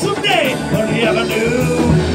someday, but he ever knew.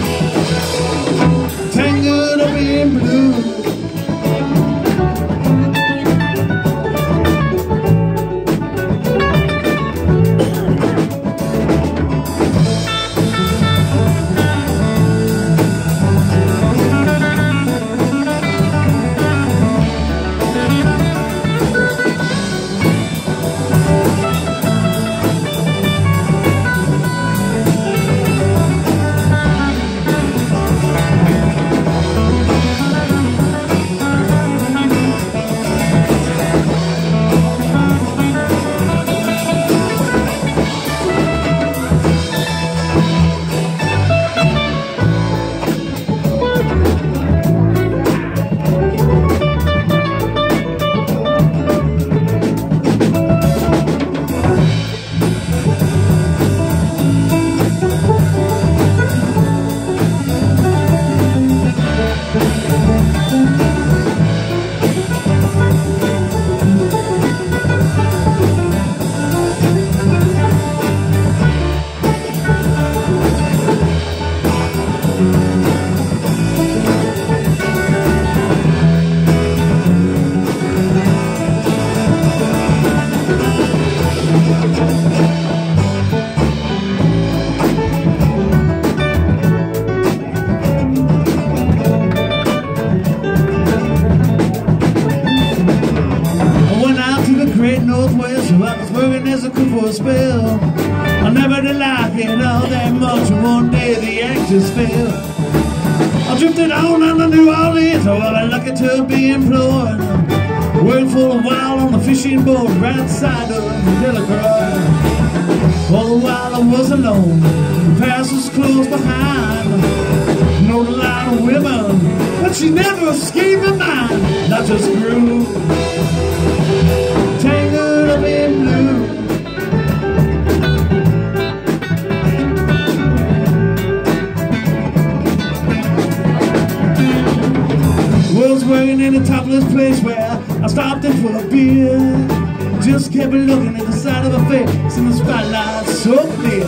Working for a while on the fishing boat right side of the Delacroix. All the while I was alone. The past was close behind. Know the line of women, but she never escaped my mind. I just grew tangled up in blue. Working in a topless place where I stopped in for a beer. Just kept looking at the side of her face in the spotlight so clear.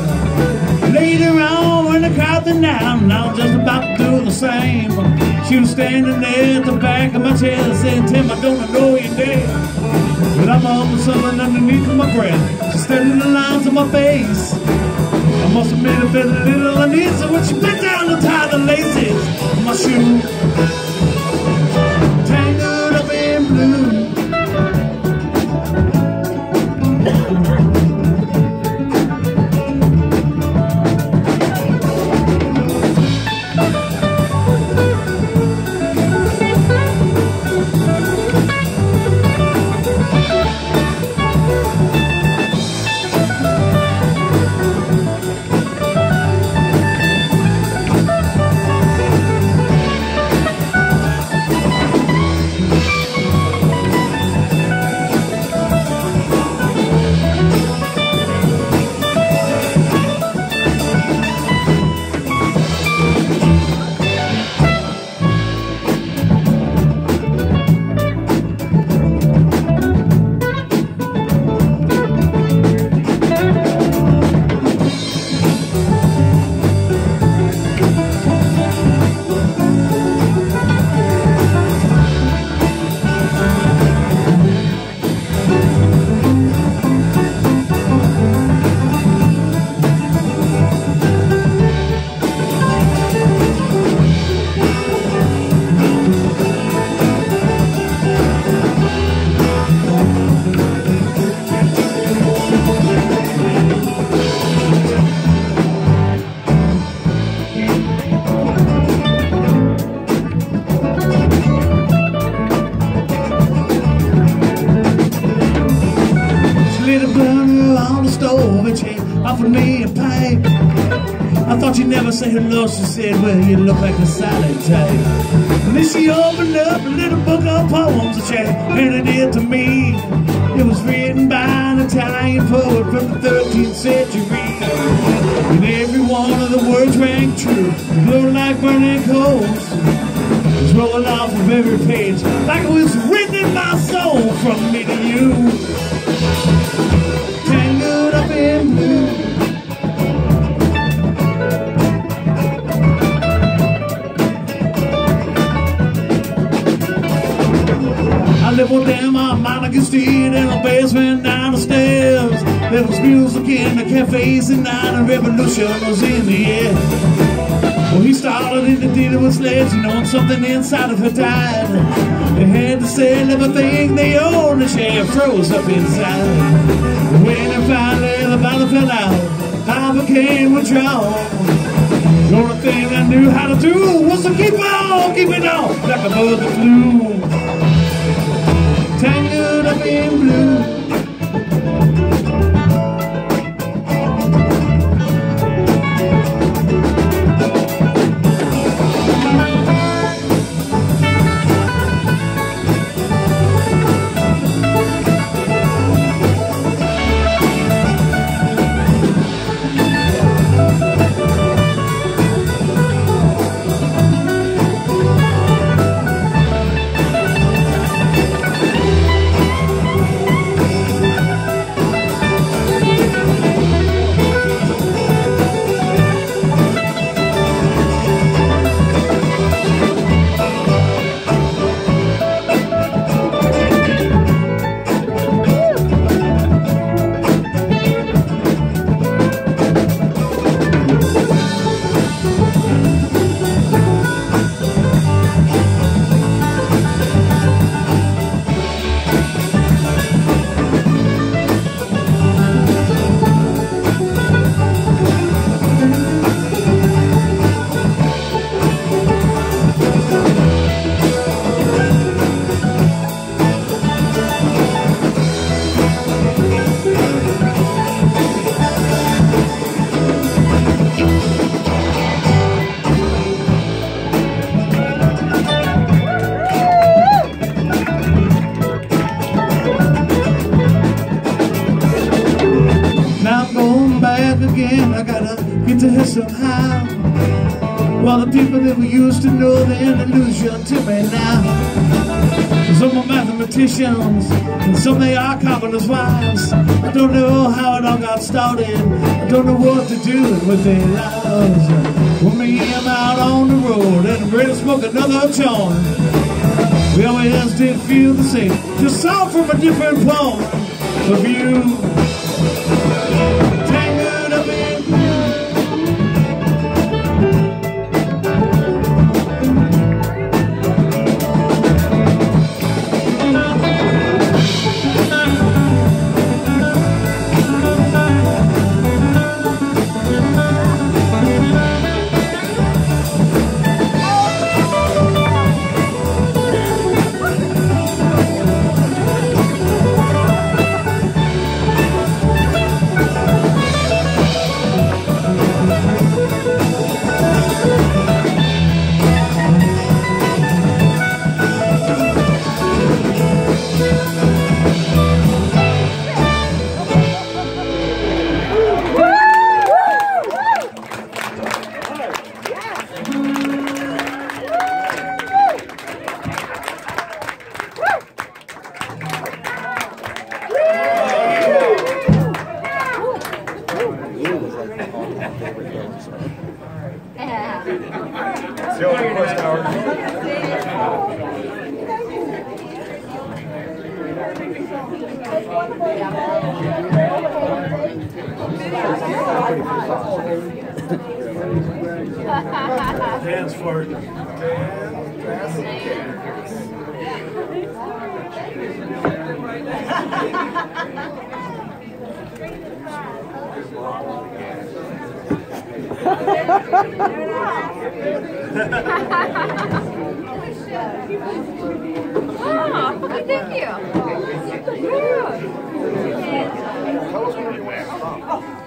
Later on, when the crowd down, I was just about to do the same. She was standing there at the back of my chair saying, Tim, I don't know your name. But I'm on something underneath my breath. She's studying the lines on my face. I must have made a bit a little uneasy when she bent down to tie the laces of my shoe. Say hello, she said, well, you look like a silent type. And then she opened up a little book of poems and she handed it to me. It was written by an Italian poet from the 13th century. And every one of the words rang true, glowed like burning coals. It was rolling off of every page, like it was written in my soul from me to you. With them on Monica Street in a basement down the stairs. There was music in the cafes and night and revolution was in the air. Well, he started in the dealer with slaves, you know, something inside of her died. They had to sell everything they owned, and she froze up inside. When finally the battle fell out, I became withdrawn. The only thing I knew how to do was to keep on, keep it on, like a mother flu. Blue. Mathematicians, and some they are carpenters' wives. I don't know how it all got started. I don't know what to do with their lives. When me, I'm out on the road, and ready to smoke another joint. We always did feel the same, just saw from a different point of view.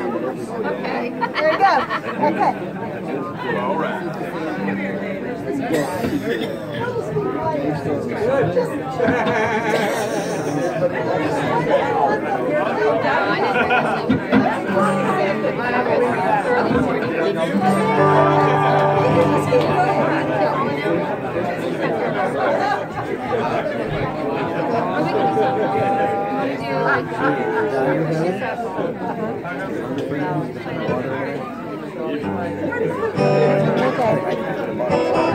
Okay. There you go. Okay. All right. Can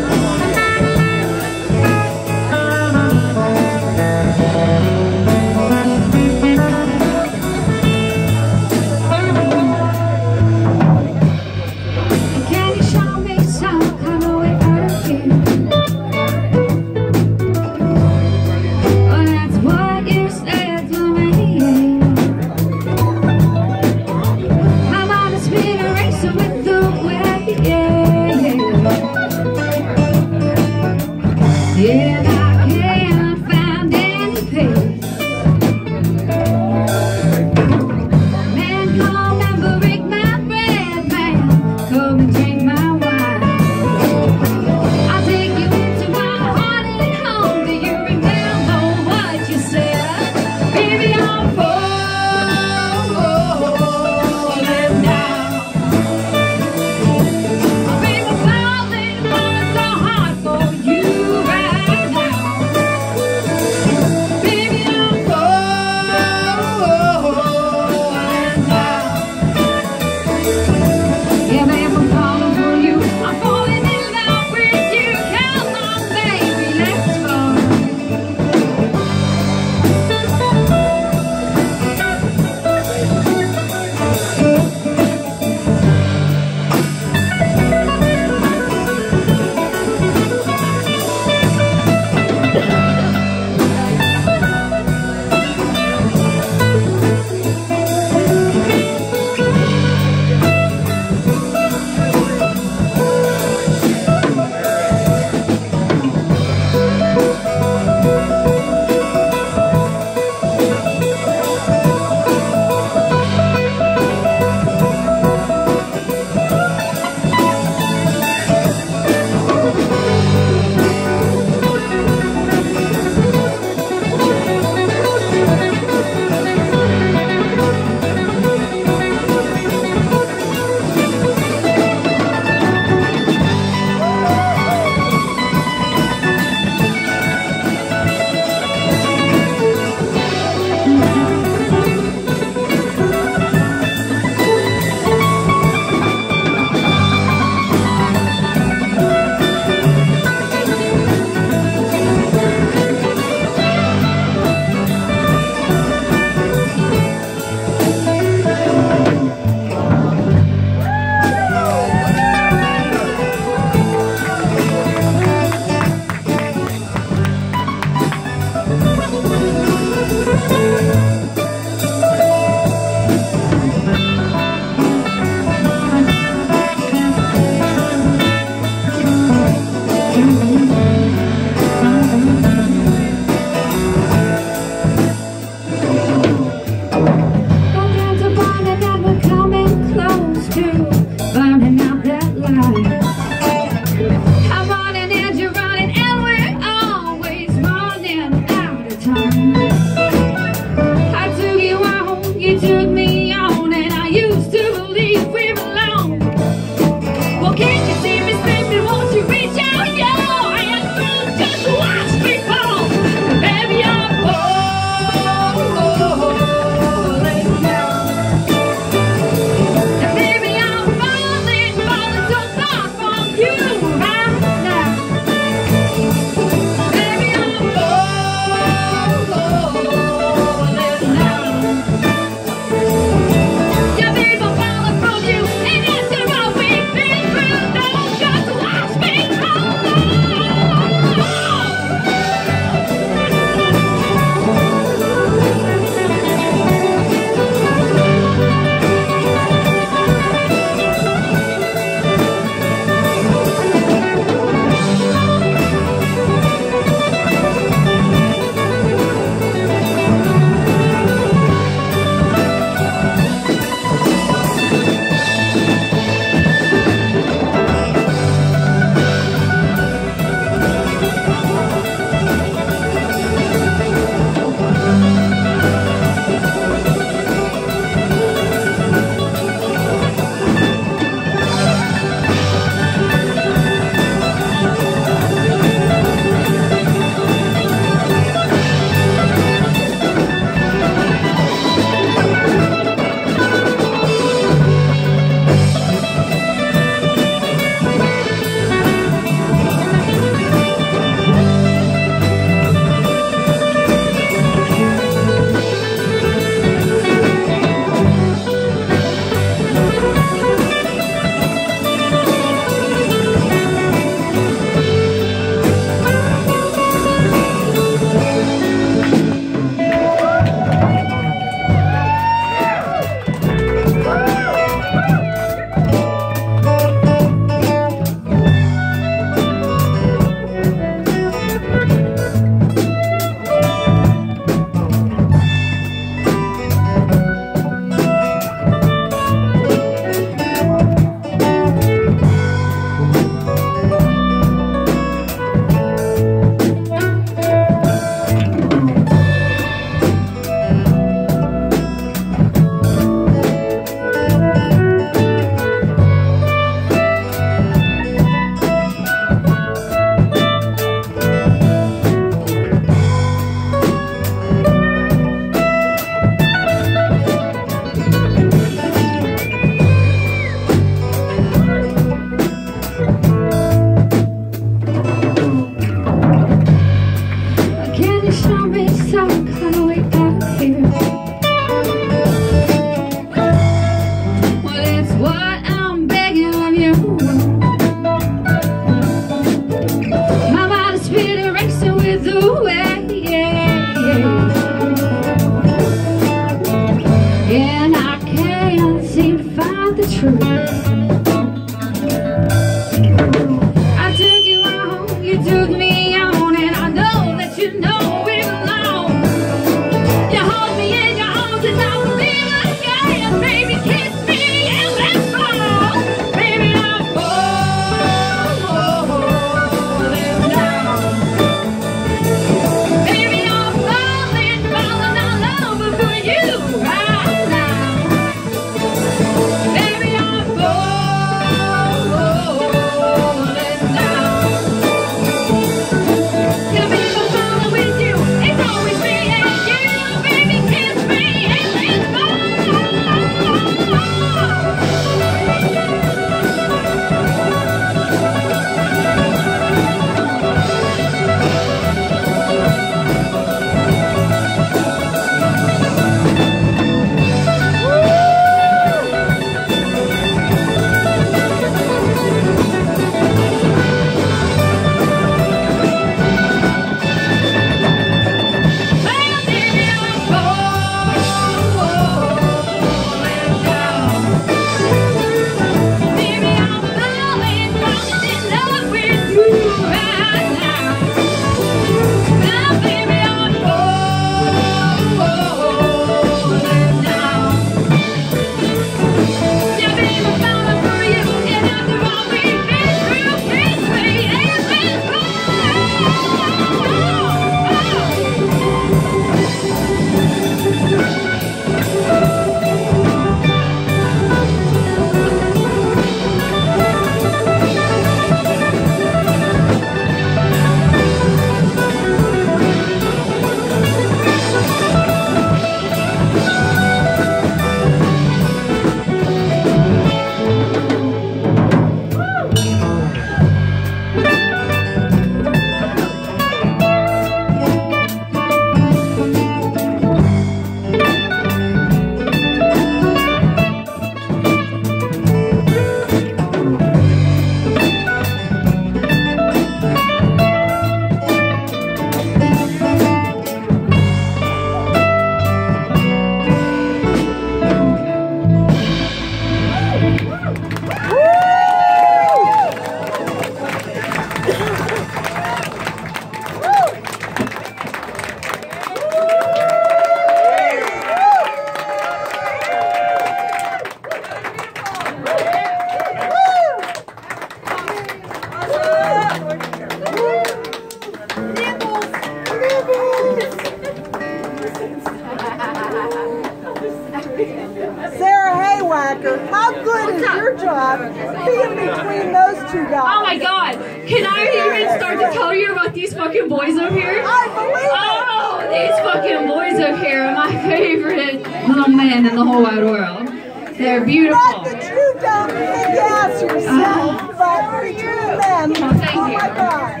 them. Oh my god.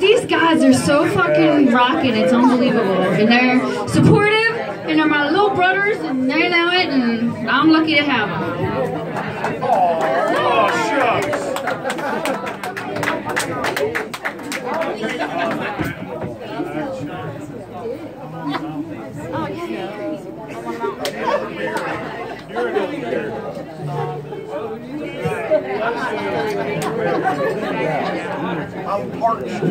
These guys are so fucking rocking. It's unbelievable. And they're supportive, and they're my little brothers, and they know it, and I'm lucky to have them. Oh, shucks. Oh, yeah. I'm parched.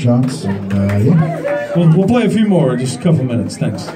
shots. And, uh, yeah. We'll, we'll play a few more, just a couple minutes. Thanks.